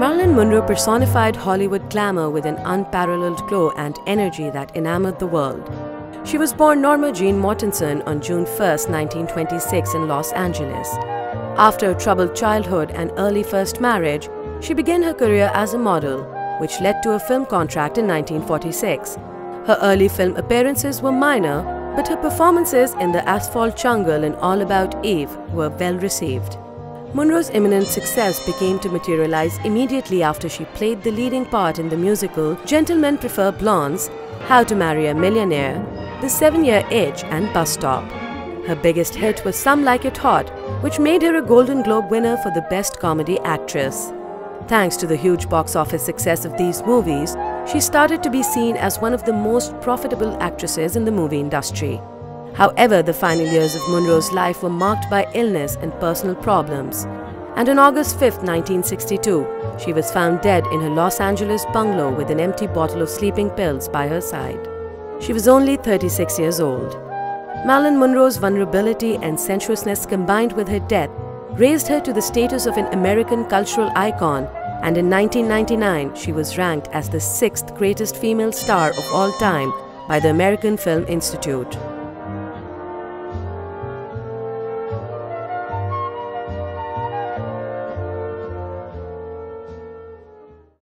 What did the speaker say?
Marilyn Monroe personified Hollywood glamour with an unparalleled glow and energy that enamored the world. She was born Norma Jean Mortensen on June 1, 1926 in Los Angeles. After a troubled childhood and early first marriage, she began her career as a model, which led to a film contract in 1946. Her early film appearances were minor, but her performances in The Asphalt Jungle and All About Eve were well received. Monroe's imminent success became to materialize immediately after she played the leading part in the musical Gentlemen Prefer Blondes, How to Marry a Millionaire, The Seven Year Itch and Bus Stop. Her biggest hit was Some Like It Hot, which made her a Golden Globe winner for the Best Comedy Actress. Thanks to the huge box office success of these movies, she started to be seen as one of the most profitable actresses in the movie industry. However, the final years of Monroe's life were marked by illness and personal problems. And on August 5, 1962, she was found dead in her Los Angeles bungalow with an empty bottle of sleeping pills by her side. She was only 36 years old. Marilyn Monroe's vulnerability and sensuousness combined with her death raised her to the status of an American cultural icon and in 1999 she was ranked as the sixth greatest female star of all time by the American Film Institute.